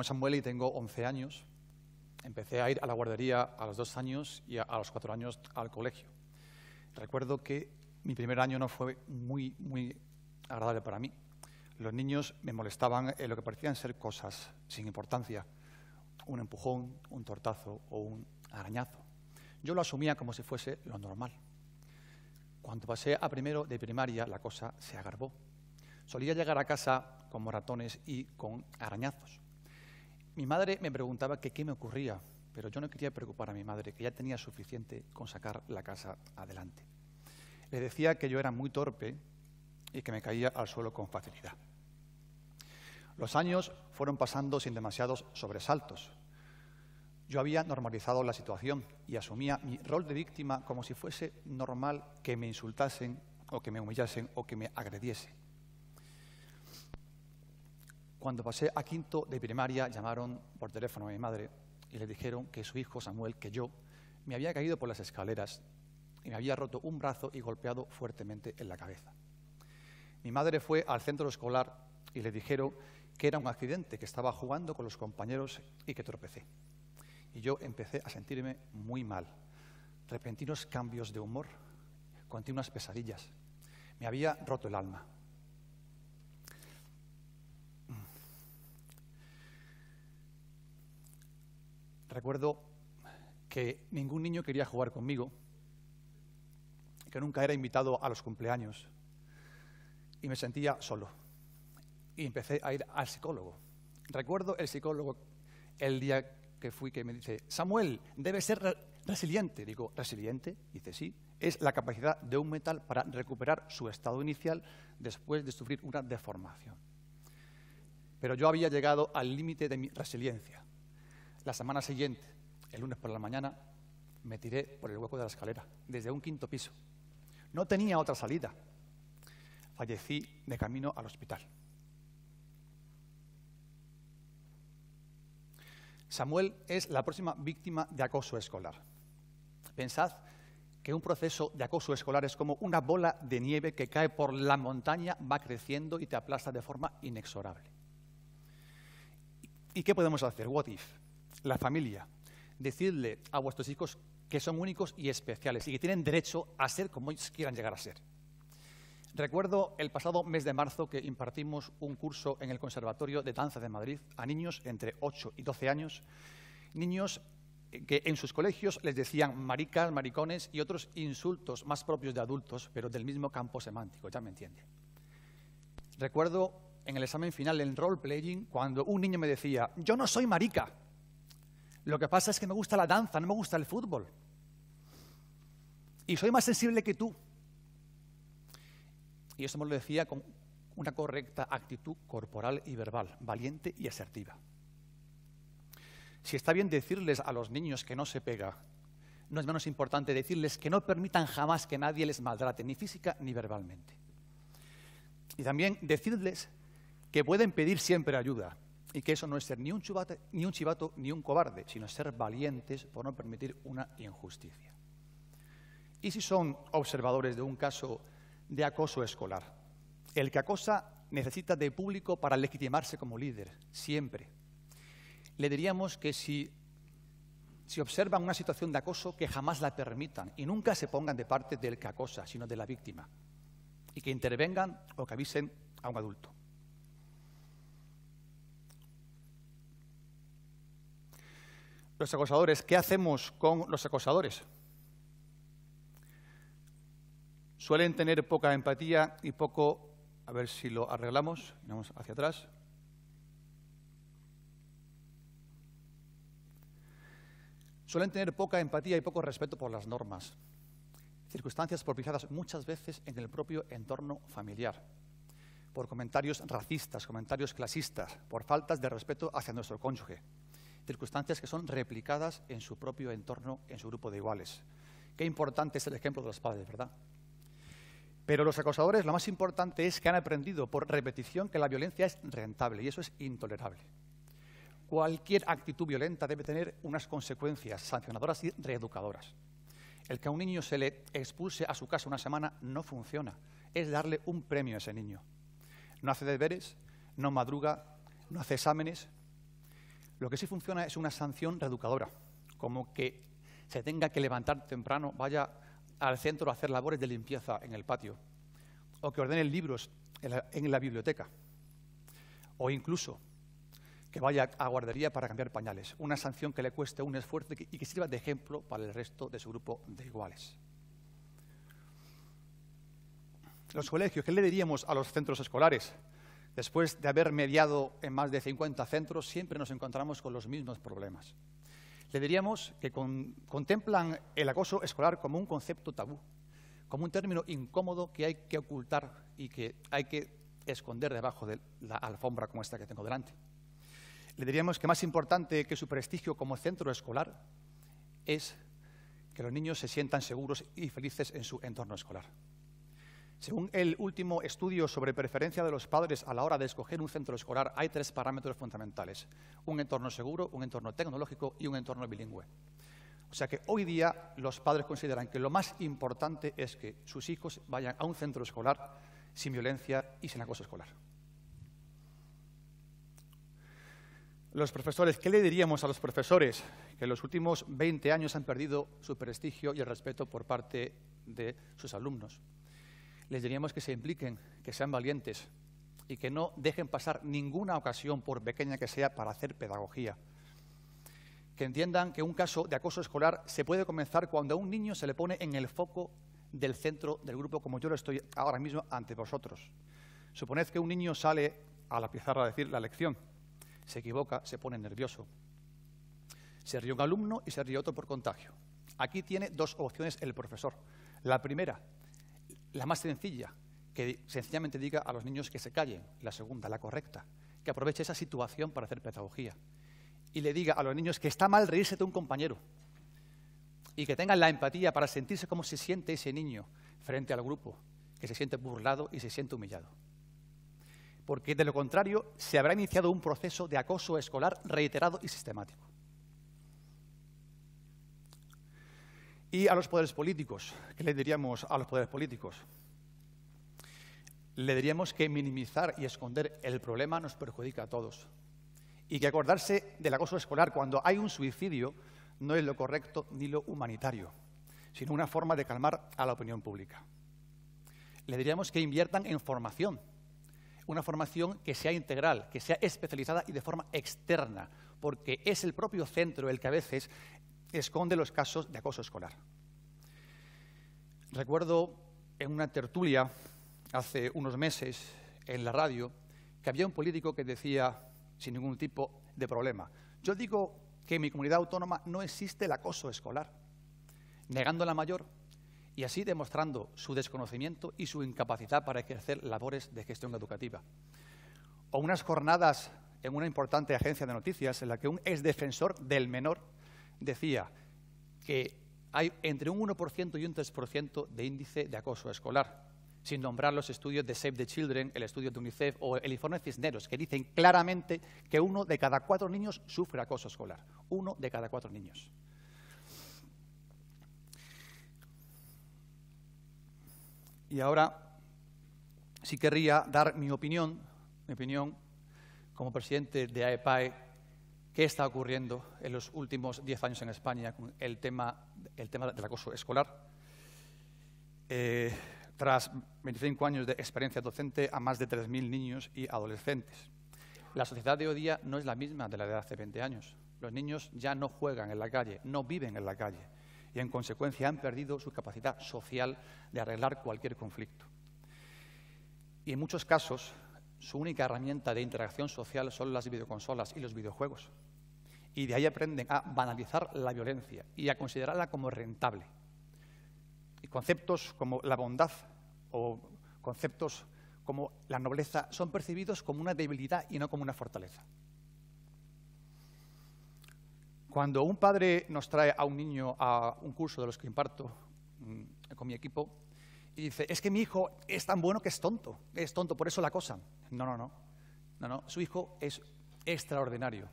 Llamo Samuel y tengo 11 años. Empecé a ir a la guardería a los dos años y a, los cuatro años al colegio. Recuerdo que mi primer año no fue muy, muy agradable para mí. Los niños me molestaban en lo que parecían ser cosas sin importancia. Un empujón, un tortazo o un arañazo. Yo lo asumía como si fuese lo normal. Cuando pasé a primero de primaria, la cosa se agravó. Solía llegar a casa con moratones y con arañazos. Mi madre me preguntaba qué me ocurría, pero yo no quería preocupar a mi madre, que ya tenía suficiente con sacar la casa adelante. Le decía que yo era muy torpe y que me caía al suelo con facilidad. Los años fueron pasando sin demasiados sobresaltos. Yo había normalizado la situación y asumía mi rol de víctima como si fuese normal que me insultasen o que me humillasen o que me agrediesen. Cuando pasé a quinto de primaria, llamaron por teléfono a mi madre y le dijeron que su hijo Samuel, que yo, me había caído por las escaleras y me había roto un brazo y golpeado fuertemente en la cabeza. Mi madre fue al centro escolar y le dijeron que era un accidente, que estaba jugando con los compañeros y que tropecé y yo empecé a sentirme muy mal. Repentinos cambios de humor, continuas pesadillas. Me había roto el alma. Recuerdo que ningún niño quería jugar conmigo, que nunca era invitado a los cumpleaños y me sentía solo. Y empecé a ir al psicólogo. Recuerdo el psicólogo el día que fui que me dice, Samuel, debe ser resiliente. Digo, ¿resiliente? Dice, sí. Es la capacidad de un metal para recuperar su estado inicial después de sufrir una deformación. Pero yo había llegado al límite de mi resiliencia. La semana siguiente, el lunes por la mañana, me tiré por el hueco de la escalera, desde un quinto piso. No tenía otra salida. Fallecí de camino al hospital. Samuel es la próxima víctima de acoso escolar. Pensad que un proceso de acoso escolar es como una bola de nieve que cae por la montaña, va creciendo y te aplasta de forma inexorable. ¿Y qué podemos hacer? What if? La familia. Decidle a vuestros hijos que son únicos y especiales y que tienen derecho a ser como quieran llegar a ser. Recuerdo el pasado mes de marzo que impartimos un curso en el Conservatorio de Danza de Madrid a niños entre 8 y 12 años, niños que en sus colegios les decían maricas, maricones y otros insultos más propios de adultos, pero del mismo campo semántico, ya me entiende. Recuerdo en el examen final, en role-playing, cuando un niño me decía, yo no soy marica, lo que pasa es que me gusta la danza, no me gusta el fútbol. Y soy más sensible que tú. Y eso me lo decía con una correcta actitud corporal y verbal, valiente y asertiva. Si está bien decirles a los niños que no se pega, no es menos importante decirles que no permitan jamás que nadie les maltrate, ni física ni verbalmente. Y también decirles que pueden pedir siempre ayuda y que eso no es ser ni un, chivato ni un cobarde, sino ser valientes por no permitir una injusticia. Y si son observadores de un caso de acoso escolar. El que acosa necesita de público para legitimarse como líder, siempre. Le diríamos que si, si observan una situación de acoso, que jamás la permitan y nunca se pongan de parte del que acosa, sino de la víctima. Y que intervengan o que avisen a un adulto. Los acosadores, ¿qué hacemos con los acosadores? suelen tener poca empatía y poco, a ver si lo arreglamos, vamos hacia atrás. Suelen tener poca empatía y poco respeto por las normas, circunstancias propiciadas muchas veces en el propio entorno familiar, por comentarios racistas, comentarios clasistas, por faltas de respeto hacia nuestro cónyuge, circunstancias que son replicadas en su propio entorno, en su grupo de iguales. Qué importante es el ejemplo de los padres, ¿verdad? Pero los acosadores lo más importante es que han aprendido por repetición que la violencia es rentable y eso es intolerable. Cualquier actitud violenta debe tener unas consecuencias sancionadoras y reeducadoras. El que a un niño se le expulse a su casa una semana no funciona. Es darle un premio a ese niño. No hace deberes, no madruga, no hace exámenes. Lo que sí funciona es una sanción reeducadora, como que se tenga que levantar temprano, vaya al centro a hacer labores de limpieza en el patio, o que ordene libros en la, biblioteca, o incluso que vaya a guardería para cambiar pañales, una sanción que le cueste un esfuerzo y que sirva de ejemplo para el resto de su grupo de iguales. Los colegios, ¿qué le diríamos a los centros escolares? Después de haber mediado en más de 50 centros, siempre nos encontramos con los mismos problemas. Le diríamos que contemplan el acoso escolar como un concepto tabú, como un término incómodo que hay que ocultar y que hay que esconder debajo de la alfombra como esta que tengo delante. Le diríamos que más importante que su prestigio como centro escolar es que los niños se sientan seguros y felices en su entorno escolar. Según el último estudio sobre preferencia de los padres a la hora de escoger un centro escolar, hay tres parámetros fundamentales. Un entorno seguro, un entorno tecnológico y un entorno bilingüe. O sea que hoy día los padres consideran que lo más importante es que sus hijos vayan a un centro escolar sin violencia y sin acoso escolar. Los profesores, ¿qué le diríamos a los profesores? Que en los últimos 20 años han perdido su prestigio y el respeto por parte de sus alumnos les diríamos que se impliquen, que sean valientes y que no dejen pasar ninguna ocasión, por pequeña que sea, para hacer pedagogía. Que entiendan que un caso de acoso escolar se puede comenzar cuando a un niño se le pone en el foco del centro del grupo, como yo lo estoy ahora mismo ante vosotros. Suponed que un niño sale a la pizarra a decir la lección, se equivoca, se pone nervioso. Se ríe un alumno y se ríe otro por contagio. Aquí tiene dos opciones el profesor. La primera, la más sencilla, que sencillamente diga a los niños que se callen. La segunda, la correcta, que aproveche esa situación para hacer pedagogía. Y le diga a los niños que está mal reírse de un compañero. Y que tengan la empatía para sentirse como se siente ese niño frente al grupo, que se siente burlado y se siente humillado. Porque de lo contrario se habrá iniciado un proceso de acoso escolar reiterado y sistemático. Y a los poderes políticos, ¿qué le diríamos a los poderes políticos? Le diríamos que minimizar y esconder el problema nos perjudica a todos. Y que acordarse del acoso escolar cuando hay un suicidio no es lo correcto ni lo humanitario, sino una forma de calmar a la opinión pública. Le diríamos que inviertan en formación, una formación que sea integral, que sea especializada y de forma externa, porque es el propio centro el que a veces esconde los casos de acoso escolar. Recuerdo en una tertulia hace unos meses en la radio que había un político que decía, sin ningún tipo de problema, yo digo que en mi comunidad autónoma no existe el acoso escolar, negando la mayor y así demostrando su desconocimiento y su incapacidad para ejercer labores de gestión educativa. O unas jornadas en una importante agencia de noticias en la que un ex defensor del menor decía que hay entre un 1% y un 3% de índice de acoso escolar, sin nombrar los estudios de Save the Children, el estudio de UNICEF o el informe Cisneros, que dicen claramente que uno de cada cuatro niños sufre acoso escolar. Uno de cada cuatro niños. Y ahora sí querría dar mi opinión, mi opinión como presidente de AEPAE qué está ocurriendo en los últimos diez años en España con el tema, el tema del acoso escolar. Eh, tras 25 años de experiencia docente a más de 3.000 niños y adolescentes. La sociedad de hoy día no es la misma de la de hace 20 años. Los niños ya no juegan en la calle, no viven en la calle y, en consecuencia, han perdido su capacidad social de arreglar cualquier conflicto. Y en muchos casos, su única herramienta de interacción social son las videoconsolas y los videojuegos. Y de ahí aprenden a banalizar la violencia y a considerarla como rentable. Y conceptos como la bondad o conceptos como la nobleza son percibidos como una debilidad y no como una fortaleza. Cuando un padre nos trae a un niño a un curso de los que imparto mm, con mi equipo, y dice, es que mi hijo es tan bueno que es tonto, es tonto, por eso la cosa. No, no, no, no, no, su hijo es extraordinario.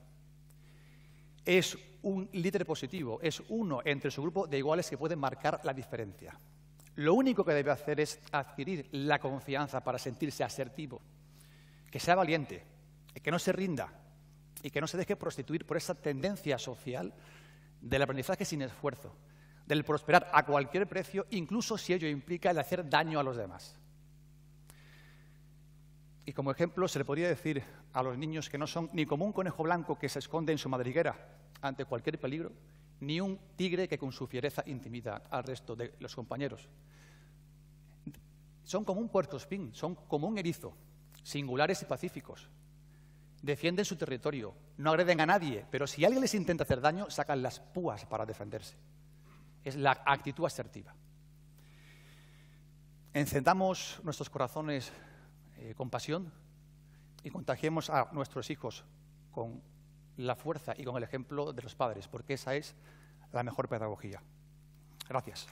Es un líder positivo, es uno entre su grupo de iguales que puede marcar la diferencia. Lo único que debe hacer es adquirir la confianza para sentirse asertivo, que sea valiente, que no se rinda y que no se deje prostituir por esa tendencia social del aprendizaje sin esfuerzo, del prosperar a cualquier precio, incluso si ello implica el hacer daño a los demás. Y como ejemplo se le podría decir a los niños que no son ni como un conejo blanco que se esconde en su madriguera ante cualquier peligro, ni un tigre que con su fiereza intimida al resto de los compañeros. Son como un puercoespín, son como un erizo, singulares y pacíficos. Defienden su territorio, no agreden a nadie, pero si alguien les intenta hacer daño, sacan las púas para defenderse. Es la actitud asertiva. Encendamos nuestros corazones eh, con pasión y contagiemos a nuestros hijos con la fuerza y con el ejemplo de los padres, porque esa es la mejor pedagogía. Gracias.